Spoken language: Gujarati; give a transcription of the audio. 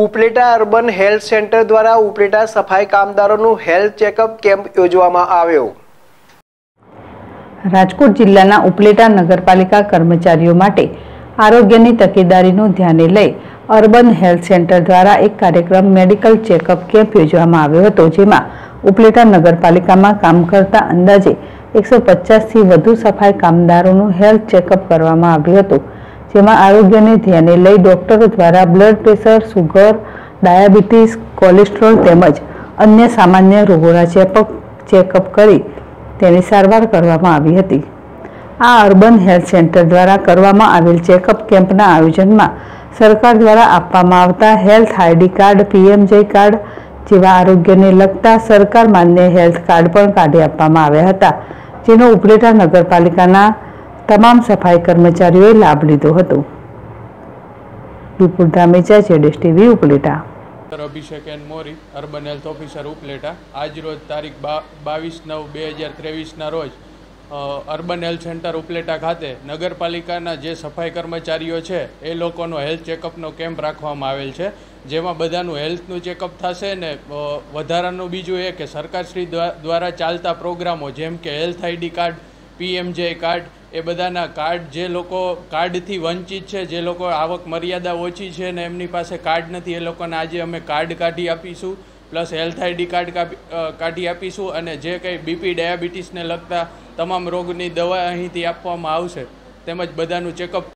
ઉપલેટા અર્બન હેલ્થ સેન્ટર દ્વારા ઉપલેટા સફાઈ કામદારોનું હેલ્થ ચેકઅપ કેમ્પ યોજવામાં આવ્યો. રાજકોટ જિલ્લાના ઉપલેટા નગરપાલિકા કર્મચારીઓ માટે આરોગ્યની તકેદારીનું ધ્યાને લઈ અર્બન હેલ્થ સેન્ટર દ્વારા એક કાર્યક્રમ મેડિકલ ચેકઅપ કેમ્પ યોજવામાં આવ્યો હતો, જેમાં ઉપલેટા નગરપાલિકામાં કામ કરતા અંદાજે એકસો પચાસથી વધુ સફાઈ કામદારોનું હેલ્થ ચેકઅપ કરવામાં આવ્યું હતું. જેમાં આરોગ્યને ધ્યાને લઈ ડૉક્ટરો દ્વારા blood pressure, sugar, diabetes, cholesterol તેમજ અન્ય સામાન્ય રોગોના ચેકઅપ ચેકઅપ કરી તેની સારવાર કરવામાં આવી હતી. આ અર્બન હેલ્થ સેન્ટર દ્વારા કરવામાં આવેલ ચેકઅપ કેમ્પના આયોજનમાં સરકાર દ્વારા આપવામાં આવતા health ID card PMJAY card જેવા આરોગ્યને લગતા સરકાર માન્ય હેલ્થ કાર્ડ પણ કાઢી આપવામાં આવ્યા હતા, જેનો ઉપલેટા નગરપાલિકાના તમામ સફાઈ કર્મચારીઓએ લાભ લીધો હતો. Vipul Dhamecha, Jadesh TV, Upleta. Abhishek N Mori urban health officer Upleta. આજ રોજ તારીખ બાવીસ નવ બે હજાર ત્રેવીસના રોજ અર્બન હેલ્થ સેન્ટર ઉપલેટા ખાતે નગરપાલિકાના જે સફાઈ કર્મચારીઓ છે, એ લોકોનો હેલ્થ ચેકઅપનો કેમ્પ રાખવામાં આવેલ છે. જેમાં બધાનું હેલ્થનું ચેકઅપ થશે ને વધારાનું બીજું એ કે સરકારશ્રી દ્વા- દ્વારા ચાલતા પ્રોગ્રામો, જેમ કે health ID card PMJAY card, એ બધાના કાર્ડ જે લોકો કાર્ડથી વંચિત છે, જે લોકો આવક મર્યાદા ઓછી છે ને એમની પાસે કાર્ડ નથી, એ લોકોને આજે અમે કાર્ડ કાઢી આપીશું, પ્લસ હેલ્થ આઈડી કાર્ડ કાઢી આપીશું અને જે કંઈ બીપી, ડાયાબિટીસને લગતા તમામ રોગની દવા અહીંથી આપવામાં આવશે. તેમજ બધાનું ચેકઅપ